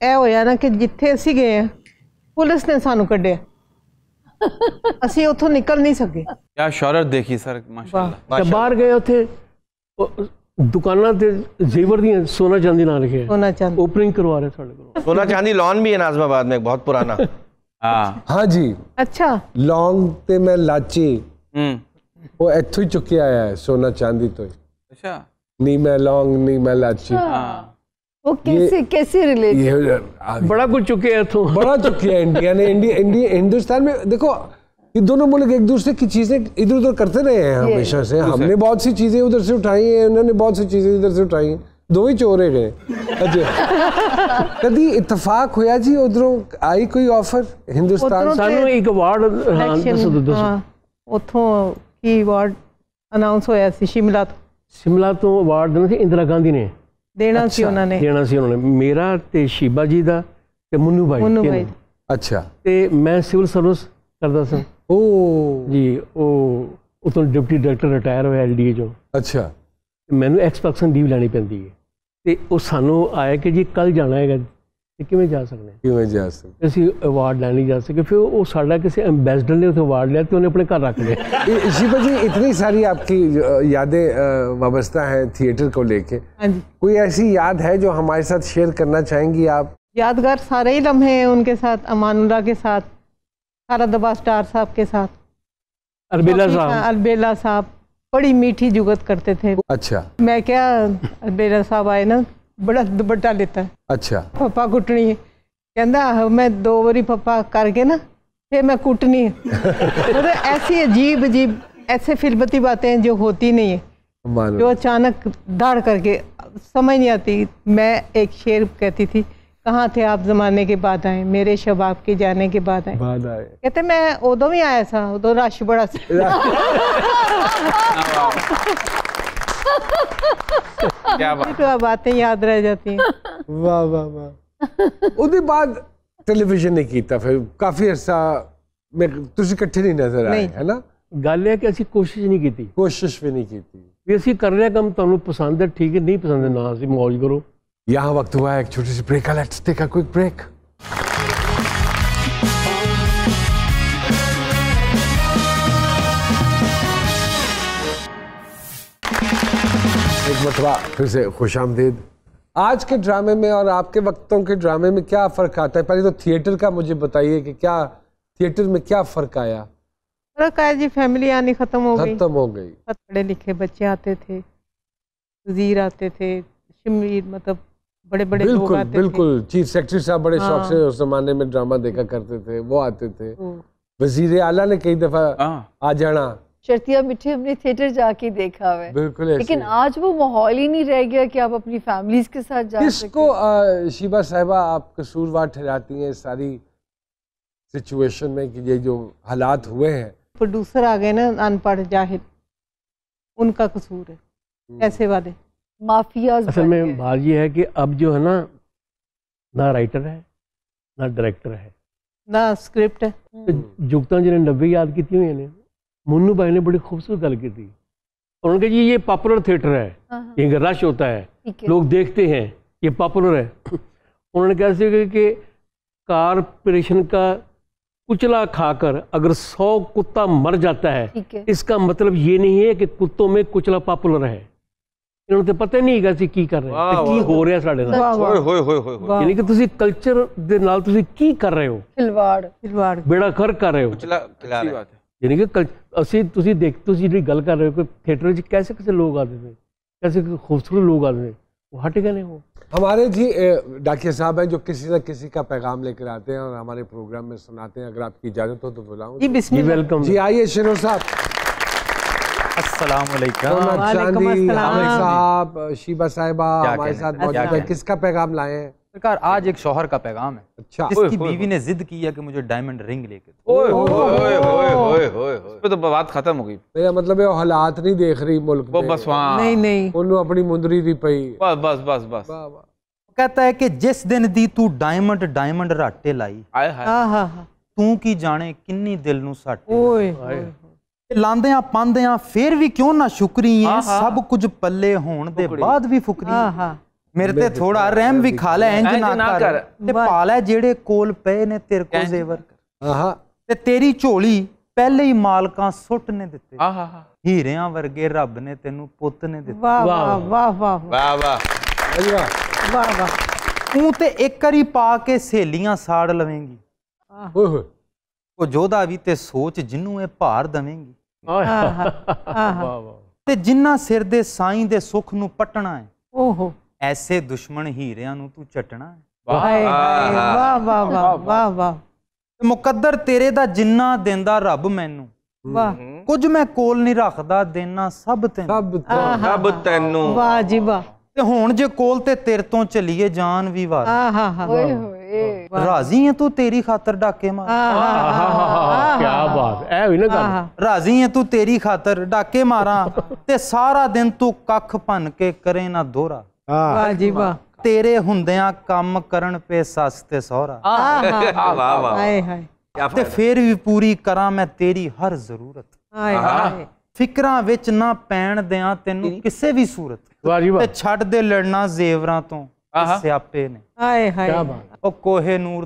ਇਹ ਹੋਇਆ ਨਾ ਕਿ ਜਿੱਥੇ ਅਸੀਂ ਗਏ ਆ ਪੁਲਿਸ ਨੇ ਸਾਨੂੰ ਕੱਢਿਆ ਅਸੀਂ ਉੱਥੋਂ ਨਿਕਲ ਨਹੀਂ ਸਕੇ क्या शौहरत देखी सर माशाल्लाह ਤੇ ਬਾਹਰ ਗਏ ਉੱਥੇ ਉਹ ਦੁਕਾਨਾਂ ਤੇ ਜ਼ੇਵਰ ਦੀਆਂ ਸੋਨਾ ਚਾਂਦੀ ਨਾਲ ਲਿਖਿਆ ਹੋਣਾ ਚਾਹੁੰਦੇ ਓਪਨਿੰਗ ਕਰਵਾ ਰਹੇ ਸਾਡੇ ਕੋਲ सोना चांदी लॉन भी है नाजमाबाद में बहुत पुराना हाँ ਹਾਂ ਜੀ ਅੱਛਾ ਲੌਂਗ ਤੇ ਮੈਂ ਲਾਚੀ हम्म ਉਹ ਇੱਥੋਂ ਹੀ ਚੁੱਕਿਆ ਆਇਆ ਹੈ ਸੋਨਾ ਚਾਂਦੀ ਤੋਂ ਹੀ अच्छा ਨੀ ਮੈਂ ਲੌਂਗ ਨੀ ਮੈਂ ਲਾਚੀ हाँ वो कैसे कैसे रिलेट ये आ- ਬੜਾ ਕੁਝ ਚੁੱਕੇ ਆ ਇੱਥੋਂ बड़ा चुकी है इंडिया ने इंडिया इंडिया हिंदुस्तान में देखो ये दोनों मुल्क एक दूसरे की चीजें इधर उधर करते रहे हैं हमेशा से हमने बहुत सी चीजें उधर से उठाई हैं उन्होंने बहुत सी चीजें इधर से उठाई हैं दो ही चोरे गए अच्छा कभी इतफाक होया जी उधरों आई कोई ऑफर हिंदुस्तान उधरों- ਸਾਨੂੰ ਇੱਕ ਅਵਾਰਡ ਹਾਂ ਦੱਸੋ ਦੱਸੋ ਹਾਂ ਉੱਥੋਂ ਕੀ ਵਾਰਡ ਅਨਾਉਂਸ ਹੋਇਆ ਸੀ ਸ਼ਿਮਲਾ ਤੋਂ ਸਿਮਲਾ ਤੋਂ ਅਵਾਰਡ ਦੇਣਾ ਸੀ ਇੰਦਰਾ ਗਾਂਧੀ ਨੇ ਦੇਣਾ ਸੀ ਉਹਨਾਂ ਨੇ ਦੇਣਾ ਸੀ ਉਹਨਾਂ ਨੇ ਮੇਰਾ ਤੇ ਸ਼ੀਬਾ ਜੀ ਦਾ ਤੇ ਮੁੰਨੂ ਭਾਈ ਮੁੰਨੂ ਤਿੰਨ। ਭਾਈ। अच्छा ਤੇ ਮੈਂ ਸਿਵਲ ਸਰਵਿਸ ਕਰਦਾ ਸਾਂ ओ ਜੀ ਉਹ ਉਤੋਂ ਡਿਪਟੀ ਡਾਇਰੈਕਟਰ ਰਿਟਾਇਰ ਹੋਇਆ ਐਲਡੀਏ ਚੋਂ अच्छा ਤੇ ਮੈਨੂੰ ਐਕਸਪੈਕਸ਼ਨ ਲੀਵ ਲੈਣੀ ਪੈਂਦੀ ਹੈ ਤੇ ਉਹ ਸਾਨੂੰ ਆਇਆ ਕਿ ਜੀ ਕੱਲ ਜਾਣਾ ਹੈਗਾ ਤੇ ਕਿਵੇਂ ਜਾ ਸਕਦੇ ਹਾਂ? क्यों मैं जा सकता ਅਸੀਂ ਅਵਾਰਡ ਲੈਣ ਨਹੀਂ ਜਾ ਸਕੇ ਫਿਰ ਉਹ ਸਾਡਾ ਕਿਸੇ ਐਮਬੈਸਡਰ ਨੇ ਉੱਥੇ ਅਵਾਰਡ ਲਿਆ ਤੇ ਉਹਨੇ ਆਪਣੇ ਘਰ ਰੱਖ ਲਿਆ ये- शिवा जी इतनी सारी आपकी अ, यादें अ, वाबस्ता हैं थिएटर को लेके ਹਾਂਜੀ कोई ऐसी याद है जो हमारे साथ शेयर करना चाहेंगी आप यादगार सारे ही लम्हे हैं उनके साथ अमानुल्लाह के साथ सारा दबा स्टार साहब के साथ। अरबेला साहब। हाँ, अरबेला साहब बड़ी मीठी जुगत करते थे। अच्छा। मैं क्या अरबेला साहब आए ना बड़ा दुपट्टा लेता है। अच्छा। पप्पा कुटनी कहता हाँ, मैं दो बारी पप्पा करके ना फिर मैं कुटनी मतलब ऐसी अजीब अजीब ऐसे फिल्मती बातें हैं जो होती नहीं है। जो अचानक दाड़ करके समझ नहीं आती। मैं एक शेर कहती थी कहाँ थे आप जमाने के बाद आए? मेरे शबाब के जाने के बाद आए। कहते मैं उदो भी आया था उदो रश बड़ा सा तो बातें याद रह जाती हैं। वाह वाह वाह। बाद टेलीविज़न नहीं किया फिर काफ़ी अरसा मैं तुझे इकट्ठे नहीं नज़र आए है ना? गल है कि असी कोशिश नहीं की कोशिश भी नहीं की असी कर रहे काम तुम पसंद है ठीक है नहीं पसंद ना अभी मौज करो। यहाँ वक्त हुआ है एक छोटी सी ब्रेक का let's take a quick break एक मतबा फिर से खुश आमदीद आज के ड्रामे में और आपके वक्तों के ड्रामे में क्या फ़र्क आता है? पहले तो थिएटर का मुझे बताइए कि क्या थिएटर में क्या फ़र्क आया? फ़र्क आया जी फैमिली आनी ख़त्म हो गई। ख़त्म हो गई। पढ़े लिखे बच्चे आते थे वज़ीर आते थे शमीर मतलब बड़े बड़े बिल्कुल लोग बिल्कुल आते थे। बिल्कुल। चीफ सेक्रेटरी साहब बड़े हाँ। शौक हाँ। से उस जमाने में ड्रामा देखा करते थे वो आते थे। वज़ीर आला ने कई दफ़ा हाँ। आ जाना शर्तिया मिठे हमने थिएटर जाके देखा हुआ है। बिल्कुल लेकिन आज वो माहौल ही नहीं रह गया कि आप अपनी फैमिलीज़ के साथ जा किसको सके शिबा साहिबा आप कसूरवार ठहराती हैं सारी सिचुएशन में कि ये जो हालात हुए हैं? प्रोड्यूसर आ गए ना अनपढ़ जाहिल उनका कसूर है। ऐसे पैसे वाले माफियाज असल में बात यह है कि अब जो है ना ना राइटर है ना डायरेक्टर है। ना स्क्रिप्ट है। ਤੇ जुगता जी ने नब्बे याद की हुई ने मुन्नू भाई ने बड़ी खूबसूरत गल की थी। उन्होंने कहा जी ये पॉपुलर थिएटर है हाँ, हाँ, रश होता है लोग देखते हैं ये पॉपुलर है। उन्होंने कहा कि कारपोरेशन का कुचला खाकर अगर सौ कुत्ता मर जाता है है। इसका मतलब ये नहीं है कि कुत्तों में कुचला पॉपुलर है। ਇਹਨਾਂ ਨੂੰ ਤੇ ਪਤਾ ਹੀ ਨਹੀਂ ਹੈਗਾ ਸੀ ਕੀ ਕਰ ਰਹੇ ਹਾਂ ਤੇ ਕੀ ਹੋ ਰਿਹਾ ਸਾਡੇ ਨਾਲ वाह वाह होए होए होए होए होए। वाह ਯਾਨੀ ਕਿ ਤੁਸੀਂ ਕਲਚਰ ਦੇ ਨਾਲ ਤੁਸੀਂ ਕੀ ਕਰ ਰਹੇ ਹੋ खिलवाड़ खिलवाड़ ਬੇੜਾ ਕਰ ਕਰ ਰਹੇ ਹੋ खिला खिला अच्छी रहे। बात है ਯਾਨੀ ਕਿ ਕਲ- ਅਸੀਂ ਤੁਸੀਂ ਦੇਖ ਤੁਸੀਂ ਜਿਹੜੀ ਗੱਲ ਕਰ ਰਹੇ ਹੋ ਕਿ ਥੀਏਟਰ ਵਿੱਚ कैसे कैसे लोग आते थे कैसे खूबसूरत लोग आते थे वो हट गए नहीं वो हमारे जी अ, डाकिया साहब हैं जो किसी न किसी का पैगाम लेकर आते हैं और हमारे प्रोग्राम में सुनाते हैं अगर आपकी इजाज़त हो तो बुलाऊं जी जी बिस्मिल्लाह वेलकम जी आइए शिरो साहब साहब शीबा साहिबा हमारे साथ मौजूद है। किसका पैगाम लाए हैं? सरकार आज एक शोहर का पैगाम है। अच्छा। इसकी बीवी ने जिद कि मुझे डायमंड रिंग लेके तो बात खत्म हो गई। मेरा मतलब हालात नहीं देख रही मुल्क वो बस नहीं नहीं। उन्होंने अपनी मुंदरी दी पई। बस बस बस बस। कहता है कि जिस दिन दी तू डायमंड डायमंड राटे लाई हाँ, हाँ, हाँ। तू की जाने किन्नी दिल नु साटे। ओए। ਲਾਂਦੇ ਆ ਪਾਉਂਦੇ ਆ ਫੇਰ ਵੀ ਕਿਉਂ ਨਾ ਸ਼ੁਕਰੀ ਹੈ ਸਭ ਕੁਝ ਪੱਲੇ ਹੋਣ ਦੇ ਬਾਅਦ ਵੀ ਫੁਕਰੀ ਆਹਾ ਮੇਰੇ ਤੇ ਥੋੜਾ ਰਹਿਮ ਵੀ ਖਾ ਲੈ ਇੰਜ ਨਾ ਕਰ ਤੇ ਪਾ ਲੈ ਜਿਹੜੇ ਕੋਲ ਪਏ ਨੇ ਤੇਰੇ ਕੋ ਜ਼ੇਵਰ ਆਹਾ ਤੇ ਤੇਰੀ ਝੋਲੀ ਪਹਿਲੇ ਹੀ ਮਾਲਕਾਂ ਸੁੱਟ ਨੇ ਦਿੱਤੇ ਆਹਾ ਹੀਰਿਆਂ ਵਰਗੇ ਰੱਬ ਨੇ ਤੈਨੂੰ ਪੁੱਤ ਨੇ ਦਿੱਤੇ ਵਾਹ ਵਾਹ ਵਾਹ ਵਾਹ ਵਾਹ ਵਾਹ ਵਾਹ ਵਾਹ ਤੂੰ ਤੇ ਇੱਕ ਵਾਰੀ ਪਾ ਕੇ ਸਹੇਲੀਆਂ ਸਾੜ ਲਵੇਂਗੀ ਓਏ ਹੋਏ ਉਹ ਜੋਧਾ ਵੀ ਤੇ ਸੋਚ ਜਿੰਨੂੰ ਇਹ ਭਾਰ ਦਵੇਂਗੀ ਵਾਹ ਵਾਹ। ਤੇ ਜਿੰਨਾ ਸਿਰ ਦੇ ਸਾਈਂ ਦੇ ਸੁਖ ਨੂੰ ਪਟਣਾ ਹੈ ਓਹੋ। ਐਸੇ ਦੁਸ਼ਮਣ ਹੀਰਿਆਂ ਨੂੰ ਤੂੰ ਚਟਣਾ ਹੈ। ਮੁਕੱਦਰ ਤੇਰੇ ਦਾ ਜਿੰਨਾ ਦਿੰਦਾ ਰੱਬ ਮੈਨੂੰ ਵਾਹ। ਕੁਝ ਮੈਂ ਕੋਲ ਨਹੀਂ ਰੱਖਦਾ ਦੇਣਾ ਸਭ ਤੈਨੂੰ। ਸਭ ਤੈਨੂੰ ਰੱਬ ਤੈਨੂੰ। ਵਾਹ ਜੀ ਵਾਹ। ਤੇ ਹੁਣ ਜੇ ਕੋਲ ਤੇ ਤੇਰੇ ਤੋਂ ਚਲੀਏ ਜਾਨ ਵੀ ਵਾਰ ਆਹਾ ਹਾ। ਓਏ ਹੋਏ। राज़ी है तू तेरी खातर डाके मार क्या बात ऐ हुई ना गल राज़ी है तू तेरी खातर डाके मारा ते सारा दिन तू कख भन के करे ना दोरा वाह जी वाह ਤੇਰੇ ਹੁੰਦਿਆਂ ਕੰਮ ਕਰਨ ਪੇ ਸੱਸ ਤੇ ਸਹੁਰਾ ਆਹ ਵਾਹ ਵਾਹ ਹਾਏ ਹਾਏ ਤੇ ਫੇਰ ਵੀ ਪੂਰੀ ਕਰਾਂ ਮੈਂ ਤੇਰੀ ਹਰ ਜ਼ਰੂਰਤ ਹਾਏ ਹਾਏ ਫਿਕਰਾਂ ਵਿੱਚ ਨਾ ਪੈਣ ਦਿਆਂ ਤੈਨੂੰ ਕਿਸੇ ਵੀ ਸੂਰਤ ਤੇ ਛੱਡ ਦੇ ਲੜਨਾ ਜ਼ੇਵਰਾਂ ਤੋਂ स्यापे ने। हाय हाय। क्या बात ओ कोहे नूर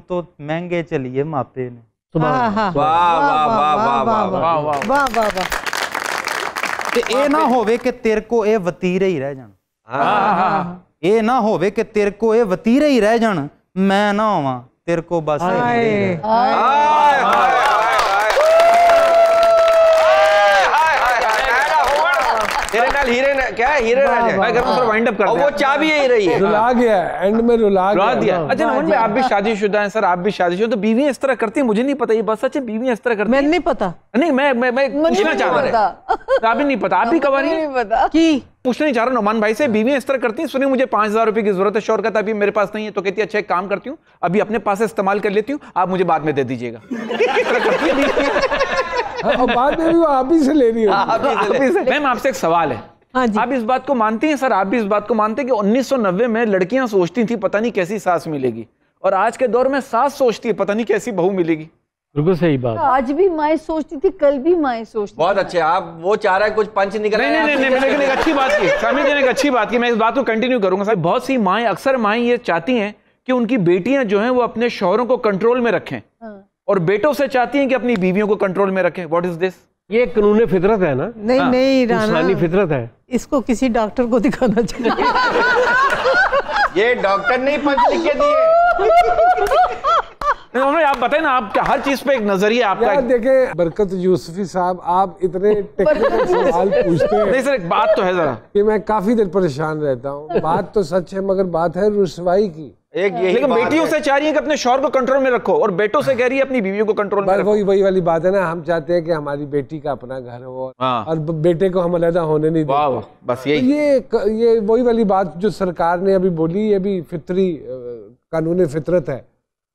तेरे को बस क्या है? हीरे राजा मैं घर में थोड़ा वाइंड अप कर और वो चाबी यही रही है। रुला गया एंड में रुला रुला दिया। गया अच्छा नमन भाई आप भी शादीशुदा हैं सर आप भी शादीशुदा तो बीवी इस तरह करती है? मुझे नहीं पता ये बस सच है बीवी इस तरह करती मैंने नहीं पता। नहीं मैं मैं मैं पूछना चाह रहा पता। आप भी नहीं पता। आप भी कवा मुझे नहीं पता। की? पूछना नहीं चाह रहा नोमान भाई से बीवी इस तरह करती है? सुनिए मुझे पाँच हज़ार रुपए की ज़रूरत है शोर कहता अभी मेरे पास नहीं है तो कहती है अच्छा एक काम करती हूँ अभी अपने पास से इस्तेमाल कर लेती हूँ आप मुझे बाद में दे दीजिएगा। करती है। हाँ, बाद में भी वो आप ही से ले रही हो। ही मैम आपसे एक सवाल है। हाँ जी। आप इस बात को मानती हैं सर? आप भी इस बात को मानते हैं कि 1990 में लड़कियाँ सोचती थी पता नहीं कैसी सास मिलेगी। और आज के दौर में सास सोचती है पता नहीं कैसी बहू मिलेगी। बिल्कुल सही बात। आज भी माए सोचती थी कल भी माए सोचती बहुत अच्छे आप वो चाह रहा है कुछ पंच निकल नहीं नहीं नहीं, नहीं लेकिन एक अच्छी बात की स्वामी जी ने एक अच्छी बात की मैं इस बात को कंटिन्यू करूँगा सर बहुत सी माएँ अक्सर माएँ ये चाहती हैं कि उनकी बेटियाँ जो हैं वो अपने शौहरों को कंट्रोल में रखें। हाँ। और बेटों से चाहती हैं कि अपनी बीवियों को कंट्रोल में रखें। व्हाट इज़ दिस ये कानून फितरत है ना? नहीं नहीं राना फितरत है। इसको किसी डॉक्टर को दिखाना चाहिए। ये डॉक्टर ने ही पंच लिख के दिए आप बताए ना आपका हर चीज़ पे एक नज़रिया आपका यार देखें बरकत यूसुफी साहब आप इतने टेक्निकल सवाल पूछते हैं नहीं सर एक बात तो है जरा। कि मैं काफ़ी देर परेशान रहता हूँ। बात तो सच है मगर बात है रुसवाई की। एक यही लेकिन बेटियों से चाह रही है कि अपने शौहर को कंट्रोल में रखो और बेटों से कह रही है अपनी बीवियों को कंट्रोल में रखो। वही वही वाली बात है ना हम चाहते हैं कि हमारी बेटी का अपना घर हो हाँ। और बेटे को हम अलहदा होने नहीं देते। वाह, बस तो यही। ये ये वही वाली बात जो सरकार ने अभी बोली ये भी फितरी कानून फितरत है।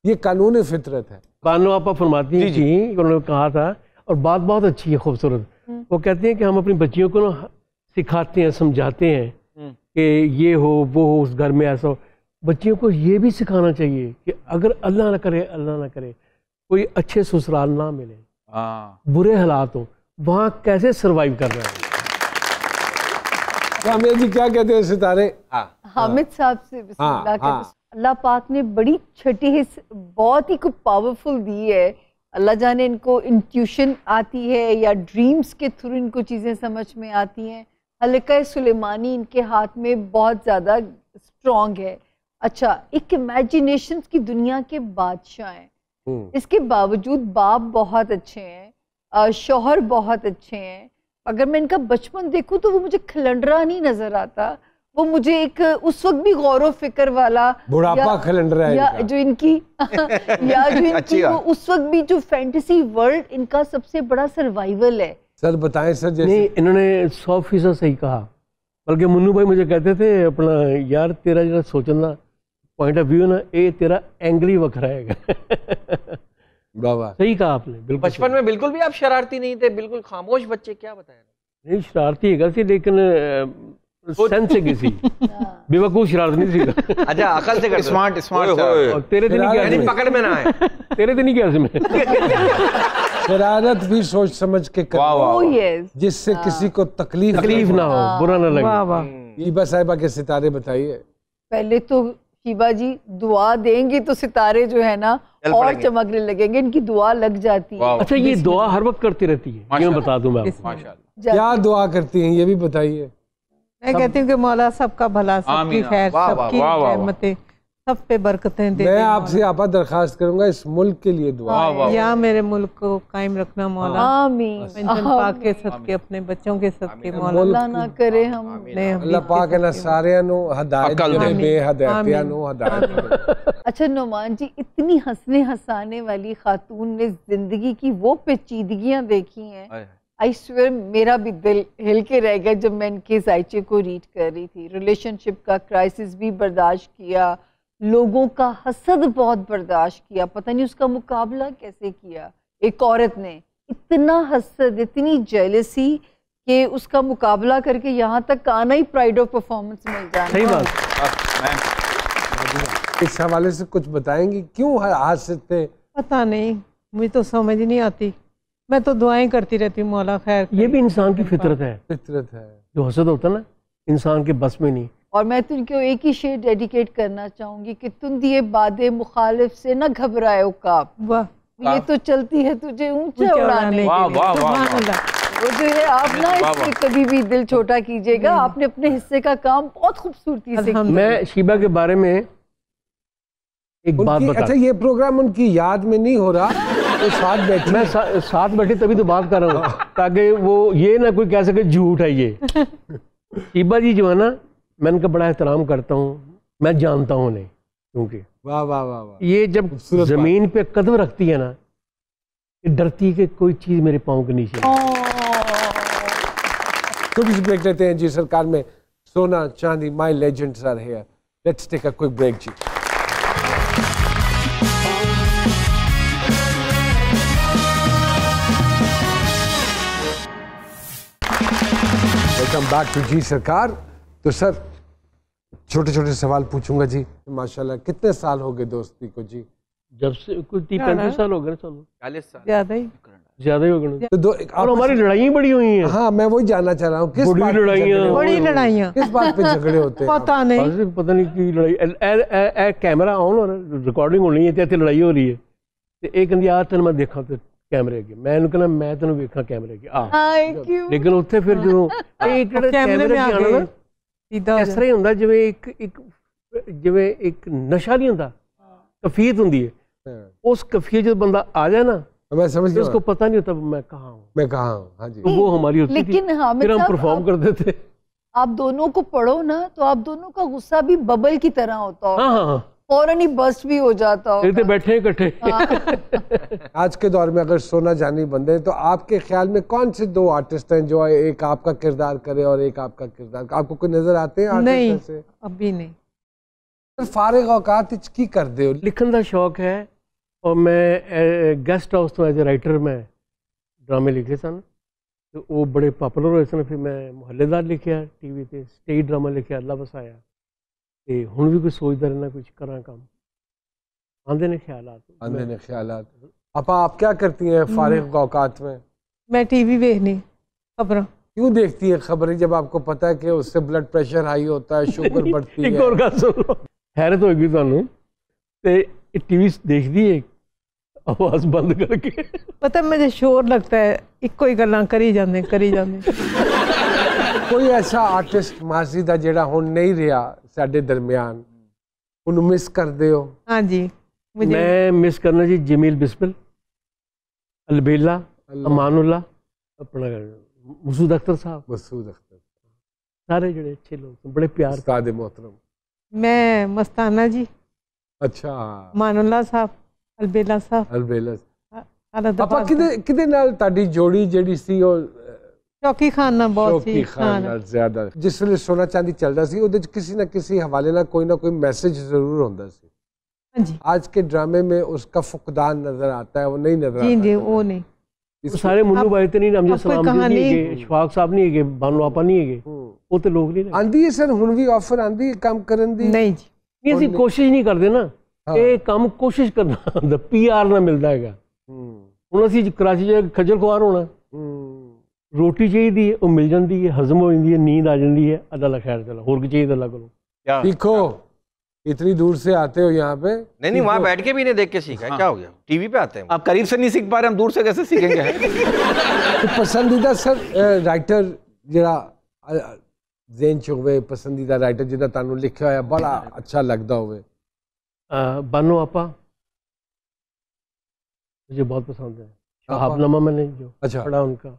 ये कानून फितरत है। बानो आपा फरमाती हैं कि उन्होंने कहा था और बात बहुत अच्छी है खूबसूरत। वो कहते हैं कि हम अपनी बच्चियों को ना सिखाते हैं समझाते हैं कि ये हो वो हो उस घर में ऐसा हो। बच्चियों को ये भी सिखाना चाहिए कि अगर अल्लाह ना करे अल्लाह ना करे कोई अच्छे ससुराल ना मिले हाँ। बुरे हालात हो वहाँ कैसे सरवाइव कर रहे हैं? जी क्या कहते हैं सितारे? हाँ। हामिद साहब से हाँ। अल्लाह पाक ने बड़ी छठी हिस्स बहुत ही कुछ पावरफुल दी है। अल्लाह जाने इनको इंट्यूशन आती है या ड्रीम्स के थ्रू इनको चीज़ें समझ में आती हैं। हल्का सुलेमानी इनके हाथ में बहुत ज़्यादा स्ट्रॉन्ग है। अच्छा एक इमेजिनेशन की दुनिया के बादशाह हैं। हम्म। इसके बावजूद बाप बहुत अच्छे हैं शोहर बहुत अच्छे हैं। अगर मैं इनका बचपन देखूँ तो वो मुझे खलंडरा नहीं नज़र आता। वो मुझे एक उस वक्त भी गौर व फ़िक्र वाला बुढ़ापा खलंडरा है या इनका। जो इनकी या जो इनकी वो उस वक्त भी जो फैंटेसी वर्ल्ड इनका सबसे बड़ा सर्वाइवल है। सर बताएँ सर जैसे नहीं इन्होंने सौ फ़ीसद सही कहा। बल्कि मुन्नू भाई मुझे कहते थे अपना यार तेरा जरा सोचना। पॉइंट ऑफ़ व्यू ना ये तेरा एंगल ही वखरा है। बाबा। सही कहा आपने बिल्कुल बचपन में बिल्कुल भी आप शरारती नहीं थे बिल्कुल खामोश बच्चे क्या बताया? नहीं शरारती है सी लेकिन सेंस से किसी। बेवकूफ़ शरारत नहीं सी अच्छा अकल से स्मार्ट स्मार्ट और तेरे दिन क्या यानी पकड़ में ना आए। तेरे दिन क्या इसमें शरारत भी सोच समझ के कर वाह वाह जिससे किसी को तकलीफ़ तकलीफ़ ना हो बुरा ना वाह लगे वाह ईबा साहिबा के सितारे बताइए। पहले तो शिवा जी दुआ देंगी तो सितारे जो है ना और चमकने लगेंगे इनकी दुआ लग जाती है। अच्छा ये दुआ हर वक्त करती रहती है क्यों मैं बता दूँ मैं क्या दुआ करती हैं ये भी बताइए। मैं कहती हूँ कि मौला सबका भला सबकी। खैर सबकी। रहमतें। सब पे बरकतें दे मैं आपसे आपा दरखास्त करूँगा इस मुल्क के लिए दुआ। या मेरे मुल्क को कायम रखना मौला। के सदके अपने बच्चों के सदके मौला। ना करे हम। अल्लाह पाक अच्छा नुमान जी इतनी हंसने हंसाने वाली खातून ने ज़िंदगी की वो पेचीदगियाँ देखी हैं। आई स्वेयर मेरा भी दिल हिल के रह गया जब मैं इनके जायचे को रीड कर रही थी। रिलेशनशिप का क्राइसिस भी बर्दाश्त किया। लोगों का हसद बहुत बर्दाश्त किया। पता नहीं उसका मुकाबला कैसे किया। एक औरत ने इतना हसद इतनी जेलसी कि उसका मुकाबला करके यहाँ तक आना ही प्राइड ऑफ़ परफॉर्मेंस मिल जाना। सही बात। मैं इस हवाले से कुछ बताएँगी? क्यों से थे? पता नहीं मुझे तो समझ नहीं आती। मैं तो दुआएँ करती रहती हूँ मौला खैर ये भी इंसान की फितरत है। फितरत है। जो हसद होता है ना इंसान के बस में नहीं। और मैं तुमको एक ही शेर डेडिकेट करना चाहूँगी कि तुम दिए बादे मुखालिफ से न घबराए काब। वाह। ये तो चलती है तुझे ऊँचे उड़ाने उड़ाने के वाह लिए। वाह वाह सुभान वाह। अल्लाह वो जो है आप ना इससे कभी भी दिल छोटा कीजिएगा। आपने अपने हिस्से का काम बहुत खूबसूरती से किया। मैं शिबा के बारे में एक बात बता अच्छा ये प्रोग्राम उनकी याद में नहीं हो रहा तो साथ बैठे मैं सा, साथ बैठे तभी तो बात कर रहा हूँ ताकि वो ये ना कोई कह सके झूठ है ये। शिबा जी जो है ना मैं उनका बड़ा एहतराम करता हूँ मैं जानता हूँ उन्हें क्योंकि वाह वाह वाह वाह। ये जब। ज़मीन पे कदम रखती है ना ये डरती है कि कोई चीज़ मेरे पाँव के नीचे सी ब्रेक लेते हैं जी सरकार में। Sona Chandi my legends are here let's take a quick break ji. Welcome back to ji Sarkar तो सर छोटे छोटे सवाल पूछूंगा जी माशाल्लाह कितने साल हो गए दोस्ती को जी जब से कुछ तीस हाँ, पैंतीस साल हो गए ना चलो चालीस साल ज्यादा ही ज्यादा ही हो गए ना। तो दो एक और आपस हमारी लड़ाइयाँ बड़ी हुई हैं हाँ मैं वही जानना चाह रहा हूँ किस बड़ी बात पे लड़ाइयाँ। झगड़े बड़ी होते हैं? लड़ाइयाँ किस बात पे झगड़े होते हैं पता नहीं बस पता नहीं की लड़ाई ए- ए- ए- ए- कैमरा ऑन हो रहा रिकॉर्डिंग होनी है ਤੇ ਇੱਥੇ ਲੜਾਈ ਹੋ ਰਹੀ ਹੈ ਤੇ ਇਹ ਕਹਿੰਦੀ ਆ ਤੈਨੂੰ ਮੈਂ ਦੇਖਾਂ ਤੇ ਕੈਮਰੇ ਅੱਗੇ ਮੈਂ ਇਹਨੂੰ ਕਹਿੰਦਾ ਮੈਂ ਤੈਨੂੰ ਵੇਖਾਂ ਕੈਮਰੇ ਅੱਗੇ ਆ हाय क्यों ਲੇਕਿਨ ਉੱਥੇ ਫਿਰ ਜਦੋਂ ਇਹ ਜਿਹੜਾ ਕੈਮਰੇ ਕੈਮਰੇ में आ ਅੱਗੇ ਆਉਣਾ गए ਨਾ ਇਸ ਤਰ੍ਹਾਂ ਹੀ ਹੁੰਦਾ ਜਿਵੇਂ ਇੱਕ ਇੱਕ ਜਿਵੇਂ ਇੱਕ ਨਸ਼ਾ ਨਹੀਂ ਹੁੰਦਾ ਹੁੰਦੀ ਹੈ। ਉਸ ਜਦ ਬੰਦਾ ਆ ਨਾ समझ उसको पता नहीं होता मैं कहाँ आप दोनों को पढ़ो ना तो आप दोनों का गुस्सा भी बबल की तरह होता है। हाँ, हाँ, हाँ। फ़ौरन ही बस भी हो जाता होगा। बैठे इकट्ठे। हाँ। आज के दौर में अगर सोना जानी बंदे तो आपके ख्याल में कौन से दो आर्टिस्ट हैं जो एक आपका किरदार करे और एक आपका किरदार आपको कोई नज़र आते हैं नहीं अभी नहीं। तो फारिग औकात की कर दे लिखन का शौक है और मैं गेस्ट हाउस तो एज ए राइटर मैं ड्रामे लिखे सन। तो वो बड़े पॉपुलर हुए सन फिर मैं मुहल्लेदार लिखे टीवी पर स्टेज ड्रामा लिखे अल्लाह बसाया। ਤੇ ਹੁਣ ਵੀ ਕੋਈ ਸੋਚਦਾ ਰਹਿਣਾ ਕੁਝ ਕਰਾਂ ਕੰਮ ਆਂਦੇ ਨੇ ਖਿਆਲਾਤ अंधे ने ख्यालात अपा आप क्या करती हैं फारिग औकात में मैं टीवी देखनी खबर क्यों देखती हैं खबरें जब आपको पता है कि उससे ब्लड प्रेशर हाई होता है शुगर बढ़ती ਇੱਕ है ਹੋਰ ਗੱਲ ਸੁਣ ਲਓ ਹੈਰਤ ਹੋਏਗੀ ਤੁਹਾਨੂੰ ਤੇ ਇਹ ਟੀਵੀ ਦੇਖਦੀ ਹੈ ਆਵਾਜ਼ ਬੰਦ ਕਰਕੇ पता है मुझे शोर लगता है इको ही गल्लां करी जांदे करी जांदे ਕੋਈ ਐਸਾ ਆਰਟਿਸਟ ਮਾਜ਼ੀ ਦਾ ਜਿਹੜਾ ਹੁਣ ਨਹੀਂ ਰਿਹਾ ਸਾਡੇ ਦਰਮਿਆਨ ਉਹਨੂੰ ਮਿਸ ਕਰਦੇ ਹੋ ਹਾਂਜੀ ਮੈਂ ਮਿਸ ਕਰਨਾ ਜੀ ਜਮੀਲ ਬਿਸਮਿਲ ਅਲਬੇਲਾ ਅਮਾਨੁੱਲਾ ਆਪਣਾ ਮਸੂਦ ਅਖਤਰ ਸਾਹਿਬ ਮਸੂਦ ਅਖਤਰ ਸਾਰੇ ਜਿਹੜੇ ਅੱਛੇ ਲੋਕ ਬੜੇ ਪਿਆਰ ਉਸਤਾਦ ਮੁਹਤਰਮ ਮੈਂ ਮਸਤਾਨਾ ਜੀ ਅੱਛਾ ਮਾਨੁੱਲਾ ਸਾਹਿਬ ਅਲਬੇਲਾ ਸਾਹਿਬ ਅਲਬੇਲਾ ਆਪਾਂ ਕਿਹਦੇ ਕਿਹਦੇ ਨਾਲ ਤੁਹਾਡੀ ਜੋੜੀ ਜਿਹੜੀ ਸੀ ਉਹ ਅਹ, चौकी खान ना बहुत ਸ਼ੌਕੀ सी ਖਾਨ ਨਾਲ ਜ਼ਿਆਦਾ ਜਿਸ ਵੇਲੇ ਸੋਨਾ ਚਾਂਦੀ ਚੱਲਦਾ ਸੀ ਉਹਦੇ ਚ ਕਿਸੇ ਨਾ ਕਿਸੇ ਹਵਾਲੇ ਨਾਲ ਕੋਈ ਨਾ ਕੋਈ ਮੈਸੇਜ ਜ਼ਰੂਰ ਹੁੰਦਾ ਸੀ हाँ जी आज के ड्रामे में उसका फुकदान नजर आता है वो नहीं नजर जी आता जी है। वो नहीं ਉਹ ਸਾਰੇ ਮੁੰਨੂ ਬਾਈ ਤੇ ਨਹੀਂ ਅਮਜਦ अब कोई ਸਲਾਮ ਜੀ ਨਹੀਂ कहानी- ਹੈਗੇ ਇਸ਼ਫਾਕ ਸਾਹਿਬ ਨਹੀਂ ਹੈਗੇ ਬਾਨੂ ਆਪਾ ਨਹੀਂ ਹੈਗੇ ਹੂੰ। ਉਹ ਤੇ ਲੋਕ ਨਹੀਂ ਨੇ ਆਂਦੀ ਹੈ ਸਰ ਹੁਣ ਵੀ ਆਫਰ ਆਂਦੀ ਹੈ ਕੰਮ ਕਰਨ ਦੀ नहीं जी ਨਹੀਂ ਅਸੀਂ ਕੋਸ਼ਿਸ਼ ਨਹੀਂ ਕਰਦੇ ਨਾ ਹਾਂ। ਇਹ ਕੰਮ ਕੋਸ਼ਿਸ਼ ਕਰਨਾ ਹੁੰਦਾ ਪੀਆਰ ਨਾਲ ਮਿਲਦਾ ਹੈਗਾ ਹੂੰ ਹੁਣ ਅਸੀਂ ਕਰਾਚੀ ਜਾ ਕੇ ਖੱਜਲ ਖੁਆਰ ਹੋਣਾ ਹੂੰ ਰੋਟੀ ਚਾਹੀਦੀ ਹੈ ਉਹ ਮਿਲ ਜਾਂਦੀ ਹੈ ਹਜ਼ਮ ਹੋ ਜਾਂਦੀ ਹੈ ਨੀਂਦ ਆ ਜਾਂਦੀ ਹੈ ਅੱਲਾ ਲਾ ਖੈਰ ਚਲਾ ਹੋਰ ਕੀ ਚਾਹੀਦਾ ਅੱਲਾ ਕੋਲੋਂ क्या सीखो इतनी दूर से आते हो यहाँ पे नहीं नहीं वहां बैठ के भी नहीं देख के सीखा है क्या हो गया टीवी पे आते हैं आप करीब से नहीं सीख पा रहे हम दूर से कैसे सीखेंगे तो पसंदीदा सर राइटर जरा जेन च होवे पसंदीदा राइटर जिदा ਤੁਹਾਨੂੰ ਲਿਖਿਆ ਹੋਇਆ ਬੜਾ ਅੱਛਾ ਲੱਗਦਾ ਹੋਵੇ अ, बानो आपा मुझे बहुत पसंद है शहाबनामा मैंने जो अच्छा पढ़ा उनका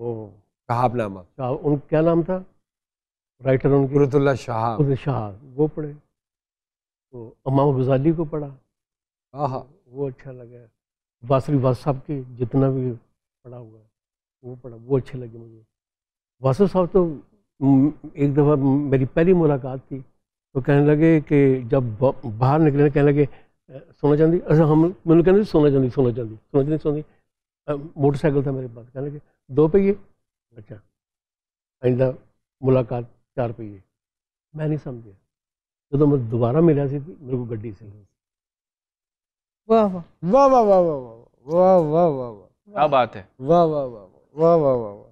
वो कहाबनामा शाह उन क्या नाम था? राइटर उनके? कुरतुल्ला शाह शाह वो पढ़े। तो अमाम गजाली को पढ़ा। आहा। वो अच्छा लगा। वासरी वास साहब के जितना भी पढ़ा हुआ है वो पढ़ा वो अच्छे लगे मुझे। वासु साहब तो एक दफ़ा मेरी पहली मुलाकात थी तो कहने लगे कि जब बाहर निकले कहने लगे "अ, सोना चांदी? अच्छा हम मैंने कहने सोना चांदी सोना चांदी सोना चांदी सोनी मोटरसाइकिल था मेरे पास। कहने लगे दो पहिए अच्छा आइंदा मुलाकात चार पहिए मैं नहीं समझ जो तो मैं दोबारा मिला सी मेरे को गड्डी से वाह वाह वाह वाह वाह वाह वाह वाह वाह वाह वाह वाह वाह वाह वाह वाह वाह वाह वाह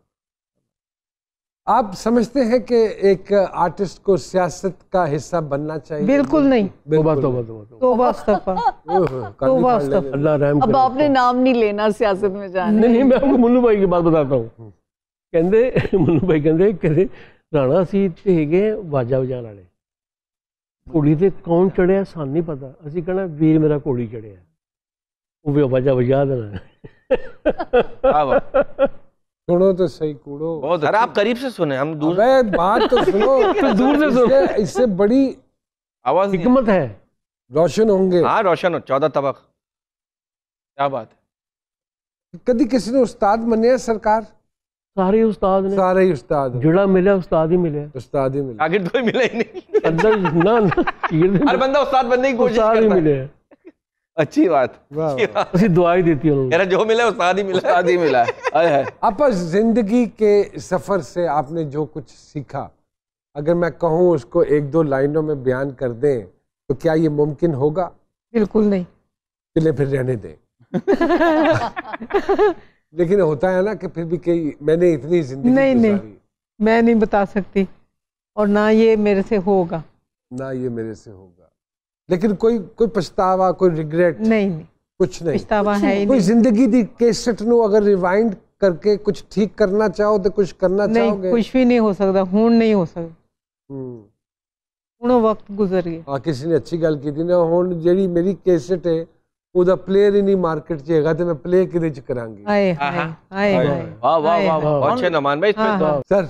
आप समझते हैं कि एक आर्टिस्ट को सियासत का हिस्सा बनना चाहिए बिल्कुल नहीं तोबा बिल्कुल तोबा तोबा तोबा तो वास्तफा ओह, कानी तो फाड़ वास्तव। लेंगे। अल्लाह रहम अब करे आपने नाम नहीं लेना सियासत में जाने नहीं नहीं मैं आपको मुन्नू भाई की बात बताता हूँ ਕਹਿੰਦੇ ਮੁੰਨੂ ਭਾਈ ਕਹਿੰਦੇ ਕਹਿੰਦੇ ਰਾਣਾ ਸੀ ਤੇ ਹੈਗੇ ਵਾਜਾ ਵਜਾਣ ਵਾਲੇ ਘੋੜੀ ਤੇ ਕੌਣ ਚੜਿਆ ਸਾਨੂੰ ਨਹੀਂ ਪਤਾ ਅਸੀਂ ਕਹਣਾ ਵੀਰ ਮੇਰਾ ਘੋੜੀ ਚੜਿਆ ਉਹ ਵੀ ਵਾਜਾ ਵਜਾ ਦੇਣਾ क्या बात सुनो तो सही कूड़ो। बहुत अरे आप करीब से सुने हम दूर अबे बात तो सुनो। तो दूर से सुनो। इससे बड़ी आवाज़ हिकमत है। रोशन होंगे। हाँ रोशन हो चौदह तबक। क्या बात है? कभी किसी ने उस्ताद मने सरकार? सारे उस्ताद ने। सारे ही उस्ताद जुड़ा मिले उस्ताद ही मिले। उस्ताद ही मिले। आगे तो मिले ही नहीं। अंदर ना, ना हर बंदा उस्ताद बनने की कोशिश करता है। मिले। अच्छी बात। उसी दुआई देती है जो मिला उस ही मिला उस्ताद ही मिला आप ज़िंदगी के सफ़र से आपने जो कुछ सीखा अगर मैं कहूँ उसको एक दो लाइनों में बयान कर दें तो क्या ये मुमकिन होगा? बिल्कुल नहीं। चले फिर रहने दें। लेकिन होता है ना कि फिर भी कई मैंने इतनी ज़िंदगी नहीं नहीं। मैं नहीं बता सकती। और ना ये मेरे से होगा। ना ये मेरे से होगा। लेकिन कोई कोई पछतावा कोई रिग्रेट नहीं कुछ नहीं पछतावा है कोई ज़िंदगी दी केसेट नो अगर रिवाइंड करके कुछ ठीक करना चाहो तो कुछ करना नहीं, चाहोगे कुछ भी नहीं हो सकता हूँ नहीं हो सकता ਹੁਣ ਵਕਤ ਗੁਜ਼ਰ ਗਿਆ ਹਾਂ ਕਿਸੇ ਨੇ ਅੱਛੀ ਗੱਲ ਕੀਤੀ ਨਾ ਹੁਣ ਜਿਹੜੀ ਮੇਰੀ ਕੈਸਟ है ਉਹਦਾ ਪਲੇਅਰ ਹੀ ਨਹੀਂ ਮਾਰਕੀਟ 'ਚ ਹੈਗਾ ਤੇ ਮੈਂ ਪਲੇ ਕਿਹਦੇ 'ਚ ਕਰਾਂਗੀ ਆਏ ਹਾਏ ਹਾਏ ਵਾਹ ਵਾਹ ਵਾਹ ਅੱਛੇ ਨਮਾਨ ਮੈਂ ਇਸ ਤੇ ਸਰ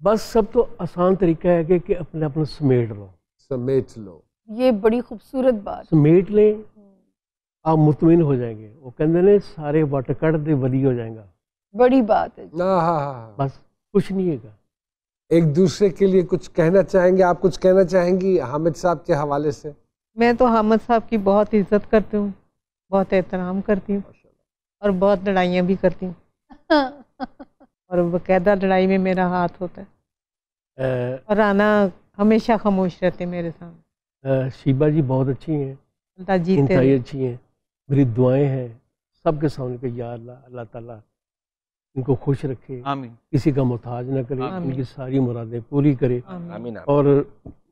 ਬਸ ਸਭ ਤੋਂ ਆਸਾਨ ਤਰੀਕਾ ਹੈ ਕਿ ਆਪਣੇ ਆਪ ਨੂੰ ਸਮੇਟ ਲਓ ਸਮੇਟ ਲਓ ये बड़ी खूबसूरत बात समेट लें आप मुतमिन हो जाएँगे। वो कहते ने सारे वट कट दे वली हो जाएगा। बड़ी बात है। हाँ हाँ बस कुछ नहीं है एक दूसरे के लिए कुछ कहना चाहेंगे? आप कुछ कहना चाहेंगी हामिद साहब के हवाले से? मैं तो हामिद साहब की बहुत इज़्ज़त करती हूँ बहुत एहतराम करती हूँ और बहुत लड़ाइयाँ भी करती हूँ। और बकायदा लड़ाई में मेरा हाथ होता है। और राना हमेशा खामोश रहते मेरे सामने। शिबा जी बहुत अच्छी हैं। इंतहाई अच्छी हैं। मेरी दुआएँ हैं सबके सामने कि या अल्लाह अल्लाह ताला इनको खुश रखे। किसी का मोहताज ना करे इनकी सारी मुरादें पूरी करे। आमीन। और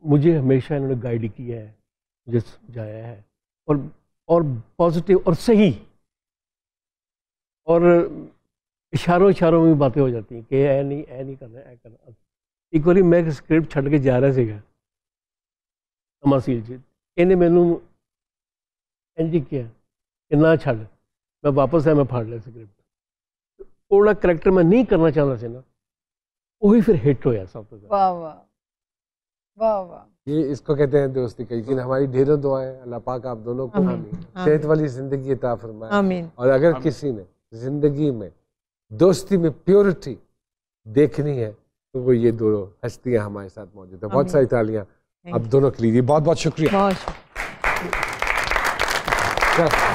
मुझे हमेशा इन्होंने गाइड किया है मुझे समझाया है। और और पॉजिटिव और सही। और इशारों इशारों में बातें हो जाती हैं कि ऐ नहीं ऐ नहीं करना ऐ करना। बार मैं स्क्रिप्ट छड़ के जा रहा सीगा। ਤਮਾਸੀਲ ਜੀ ਇਹਨੇ ਮੈਨੂੰ ਇੰਜ ਕਿਹਾ ਕਿ ਨਾ ਛੱਡ ਮੈਂ ਵਾਪਸ ਆਇਆ ਮੈਂ ਫੜ ਲਿਆ ਸਕ੍ਰਿਪਟ ਉਹਦਾ ਕਰੈਕਟਰ ਮੈਂ ਨਹੀਂ ਕਰਨਾ ਚਾਹੁੰਦਾ ਸੀ ਨਾ ਉਹੀ ਫਿਰ ਹਿੱਟ ਹੋਇਆ ਸਭ ਤੋਂ ਜ਼ਿਆਦਾ वाह वाह वाह वाह ये इसको कहते हैं दोस्ती का यकीन हमारी ढेरों दुआएं अल्लाह पाक आप दोनों को आमीन, सेहत वाली जिंदगी अता फरमाए आमीन और अगर किसी ने जिंदगी में दोस्ती में प्योरिटी देखनी है तो वो ये दो हस्तियां हमारे साथ मौजूद है बहुत आमीन। सारी तालियां Thank आप दोनों के लिए बहुत बहुत शुक्रिया। बहुत शुक्रिया।